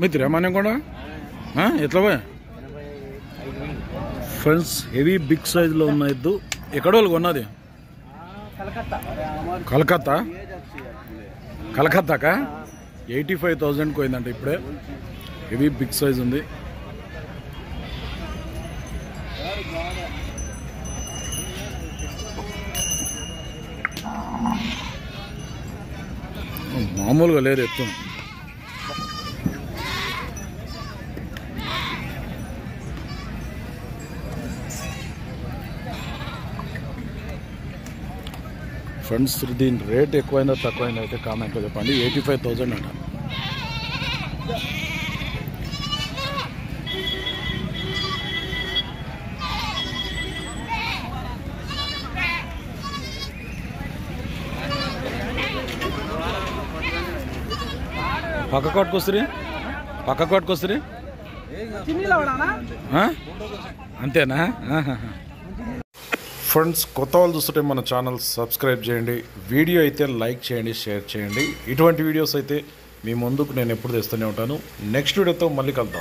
మిత్ర మనం కూడా? ఎట్లా పోయా? ఫ్రెండ్స్ హెవీ బిగ్ సైజులో ఉన్న ఎద్దు. ఎక్కడ వాళ్ళు కొన్నది? కలకత్తా. కలకత్తాకా ఎయిటీ ఫైవ్ థౌజండ్ పోయిందంట ఇప్పుడే. హెవీ బిగ్ సైజ్ ఉంది. మామూలుగా లేదు ఎత్తు. ఫ్రెండ్స్ దీని రేట్ ఎక్కువైందో తక్కువైందో అయితే కామెంట్లో చెప్పండి. ఎయిటీ ఫైవ్ థౌజండ్ అంట. పక్క కొట్టుకొస్తుంది పక్క కొట్టుకొస్తుంది అంతేనా? ఫ్రెండ్స్ కొత్త వాళ్ళు చూస్తుంటే మన ఛానల్ సబ్స్క్రైబ్ చేయండి. వీడియో అయితే లైక్ చేయండి షేర్ చేయండి. ఇటువంటి వీడియోస్ అయితే మీ ముందుకు నేను ఎప్పుడు తెస్తూనే ఉంటాను. నెక్స్ట్ వీడియోతో మళ్ళీ కలుద్దాం.